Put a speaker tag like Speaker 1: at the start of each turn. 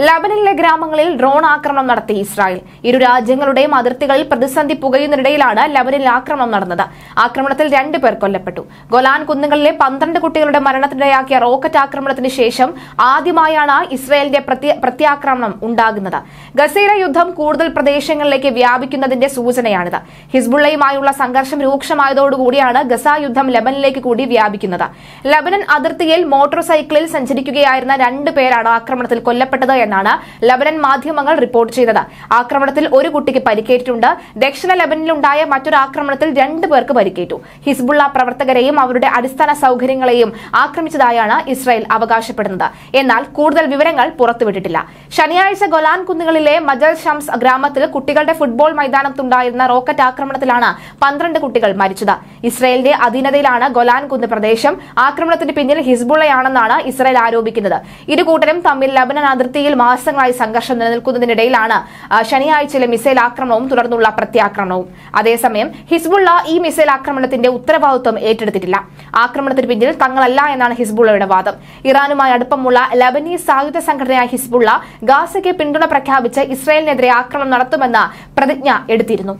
Speaker 1: ലബനനിലെ ഗ്രാമങ്ങളിൽ ഡ്രോൺ ആക്രമണം നടത്തി ഇസ്രായേൽ. ഇരു രാജ്യങ്ങളുടെയും അതിർത്തികളിൽ പ്രതിസന്ധി പുകയുന്നതിനിടയിലാണ് ലബനിൽ ആക്രമണം നടന്നത്. ആക്രമണത്തിൽ രണ്ടു പേർ കൊല്ലപ്പെട്ടു. ഗൊലാൻ കുന്നുകളിലെ പന്ത്രണ്ട് കുട്ടികളുടെ മരണത്തിനിടയാക്കിയ റോക്കറ്റ് ആക്രമണത്തിന് ശേഷം ആദ്യമായാണ് ഇസ്രായേലിന്റെ പ്രത്യ- പ്രത്യാക്രമണം ഉണ്ടാകുന്നത്. ഗസേര യുദ്ധം കൂടുതൽ പ്രദേശങ്ങളിലേക്ക് വ്യാപിക്കുന്നതിന്റെ സൂചനയാണിത്. ഹിസ്ബുള്ളയുമായുള്ള സംഘർഷം രൂക്ഷമായതോടുകൂടിയാണ് ഗസ യുദ്ധം ലബനിലേക്ക് കൂടി വ്യാപിക്കുന്നത്. ലബനൻ അതിർത്തിയിൽ മോട്ടോർ സൈക്കിളിൽ സഞ്ചരിക്കുകയായിരുന്ന രണ്ട് പേരാണ് ആക്രമണത്തിൽ കൊല്ലപ്പെട്ടത് എന്നാണ് ലബനൻ മാധ്യമങ്ങൾ റിപ്പോർട്ട് ചെയ്തത്. ആക്രമണത്തിൽ ഒരു കുട്ടിക്ക് പരിക്കേറ്റിട്ടുണ്ട്. ദക്ഷിണ ലബനിലുണ്ടായ മറ്റൊരു ആക്രമണത്തിൽ രണ്ടു പേർക്ക് പരിക്കേറ്റു. ഹിസ്ബുള്ള പ്രവർത്തകരെയും അവരുടെ അടിസ്ഥാന സൗകര്യങ്ങളെയും ആക്രമിച്ചതായാണ് ഇസ്രായേൽ അവകാശപ്പെടുന്നത്. എന്നാൽ കൂടുതൽ വിവരങ്ങൾ പുറത്തുവിട്ടിട്ടില്ല. ശനിയാഴ്ച ഗൊലാൻ കുന്നുകളിലെ മജൽ ഷംസ് ഗ്രാമത്തിൽ കുട്ടികളുടെ ഫുട്ബോൾ മൈതാനത്തുണ്ടായിരുന്ന റോക്കറ്റ് ആക്രമണത്തിലാണ് പന്ത്രണ്ട് കുട്ടികൾ മരിച്ചത്. ഇസ്രയേലിന്റെ അധീനതയിലാണ് ഗൊലാൻ കുന്ന് പ്രദേശം. ആക്രമണത്തിന് പിന്നിൽ ഹിസ്ബുള്ളയാണെന്നാണ് ഇസ്രയേൽ ആരോപിക്കുന്നത്. ഇരു കൂട്ടരും തമ്മിൽ ലബനൻ അതിർത്തിയിൽ മാസങ്ങളായി സംഘർഷം നിലനിൽക്കുന്നതിനിടയിലാണ് ശനിയാഴ്ചയിലെ മിസൈൽ ആക്രമണവും തുടർന്നുള്ള പ്രത്യാക്രമണവും. അതേസമയം ഹിസ്ബുള്ള ഈ മിസൈൽ ആക്രമണത്തിന്റെ ഉത്തരവാദിത്വം ഏറ്റെടുത്തിട്ടില്ല. ആക്രമണത്തിന് പിന്നിൽ തങ്ങളല്ല എന്നാണ് ഹിസ്ബുള്ളയുടെ വാദം. ഇറാനുമായി അടുപ്പമുള്ള ലബനീസ് സായുധ സംഘടനയായ ഹിസ്ബുള്ള ഗാസയ്ക്ക് പിന്തുണ പ്രഖ്യാപിച്ച് ഇസ്രായേലിനെതിരെ ആക്രമണം നടത്തുമെന്ന പ്രതിജ്ഞ എടുത്തിരുന്നു.